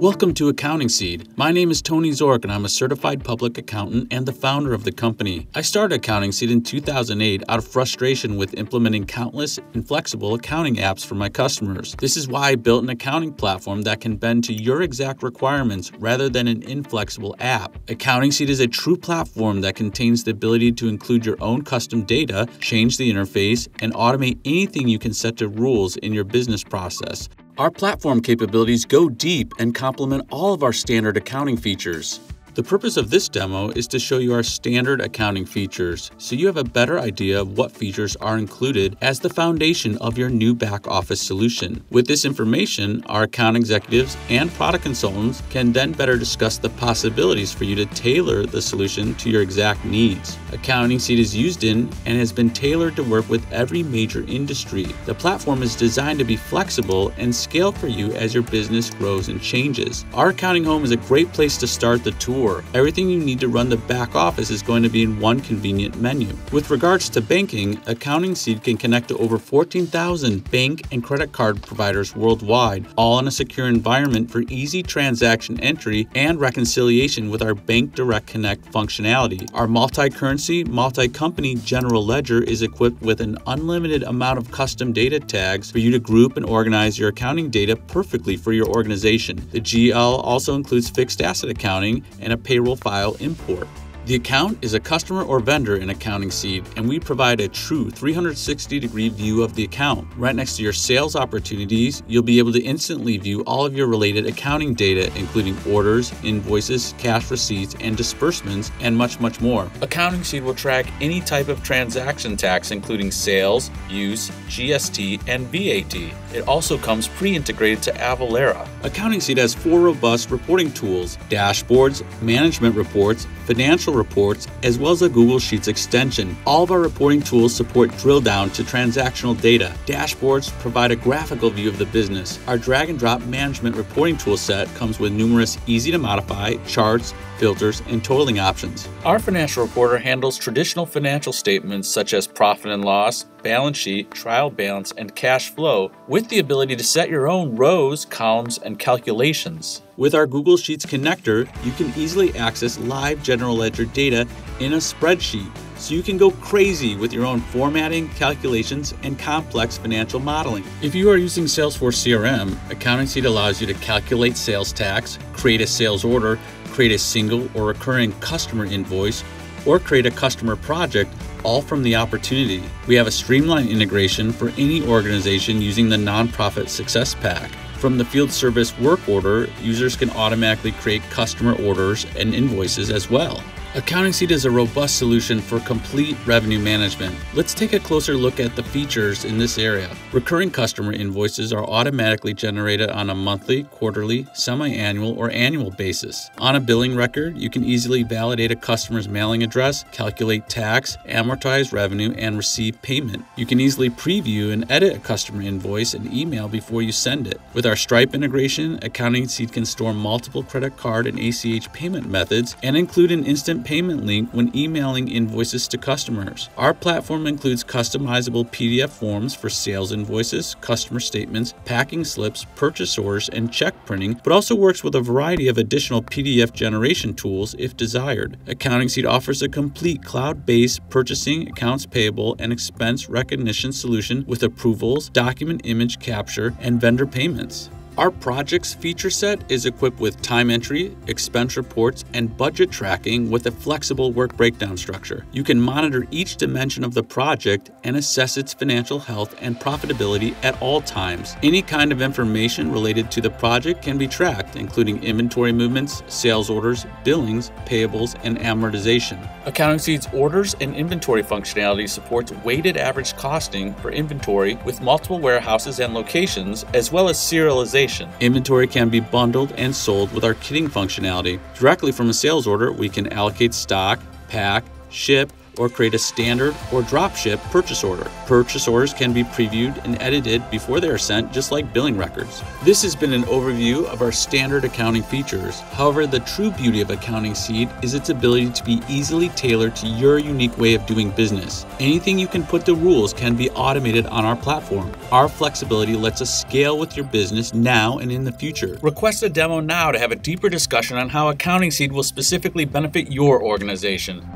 Welcome to Accounting Seed. My name is Tony Zorc and I'm a certified public accountant and the founder of the company. I started Accounting Seed in 2008 out of frustration with implementing countless inflexible accounting apps for my customers. This is why I built an accounting platform that can bend to your exact requirements rather than an inflexible app. Accounting Seed is a true platform that contains the ability to include your own custom data, change the interface, and automate anything you can set to rules in your business process. Our platform capabilities go deep and complement all of our standard accounting features. The purpose of this demo is to show you our standard accounting features so you have a better idea of what features are included as the foundation of your new back office solution. With this information, our account executives and product consultants can then better discuss the possibilities for you to tailor the solution to your exact needs. Accounting Seed is used in and has been tailored to work with every major industry. The platform is designed to be flexible and scale for you as your business grows and changes. Our accounting home is a great place to start the Everything you need to run the back office is going to be in one convenient menu. With regards to banking, Accounting Seed can connect to over 14,000 bank and credit card providers worldwide, all in a secure environment for easy transaction entry and reconciliation with our Bank Direct Connect functionality. Our multi-currency, multi-company general ledger is equipped with an unlimited amount of custom data tags for you to group and organize your accounting data perfectly for your organization. The GL also includes fixed asset accounting and and a payroll file import. The account is a customer or vendor in Accounting Seed, and we provide a true 360 degree view of the account. Right next to your sales opportunities, you'll be able to instantly view all of your related accounting data, including orders, invoices, cash receipts, and disbursements, and much, much more. Accounting Seed will track any type of transaction tax, including sales, use, GST, and VAT. It also comes pre integrated to Avalara. Accounting Seed has four robust reporting tools dashboards, management reports, financial reports, as well as a Google Sheets extension. All of our reporting tools support drill down to transactional data. Dashboards provide a graphical view of the business. Our drag and drop management reporting tool set comes with numerous easy to modify charts, filters, and totaling options. Our financial reporter handles traditional financial statements such as profit and loss, balance sheet, trial balance, and cash flow with the ability to set your own rows, columns, and calculations. With our Google Sheets connector, you can easily access live general ledger data in a spreadsheet so you can go crazy with your own formatting, calculations, and complex financial modeling. If you are using Salesforce CRM, Accounting Seed allows you to calculate sales tax, create a sales order, create a single or recurring customer invoice, or create a customer project all from the opportunity. We have a streamlined integration for any organization using the Nonprofit Success Pack. From the field service work order, users can automatically create customer orders and invoices as well. Accounting Seed is a robust solution for complete revenue management. Let's take a closer look at the features in this area. Recurring customer invoices are automatically generated on a monthly, quarterly, semi-annual, or annual basis. On a billing record, you can easily validate a customer's mailing address, calculate tax, amortize revenue, and receive payment. You can easily preview and edit a customer invoice and email before you send it. With our Stripe integration, Accounting Seed can store multiple credit card and ACH payment methods and include an instant payment link when emailing invoices to customers. Our platform includes customizable PDF forms for sales invoices, customer statements, packing slips, purchase orders, and check printing, but also works with a variety of additional PDF generation tools if desired. Accounting Seed offers a complete cloud based purchasing, accounts payable, and expense recognition solution with approvals, document image capture, and vendor payments. Our projects feature set is equipped with time entry, expense reports, and budget tracking with a flexible work breakdown structure. You can monitor each dimension of the project and assess its financial health and profitability at all times. Any kind of information related to the project can be tracked, including inventory movements, sales orders, billings, payables, and amortization. Accounting Seed's orders and inventory functionality supports weighted average costing for inventory with multiple warehouses and locations, as well as serialization Inventory can be bundled and sold with our kitting functionality. Directly from a sales order, we can allocate stock, pack, ship, or create a standard or dropship purchase order. Purchase orders can be previewed and edited before they are sent, just like billing records. This has been an overview of our standard accounting features. However, the true beauty of Accounting Seed is its ability to be easily tailored to your unique way of doing business. Anything you can put to rules can be automated on our platform. Our flexibility lets us scale with your business now and in the future. Request a demo now to have a deeper discussion on how Accounting Seed will specifically benefit your organization.